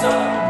So.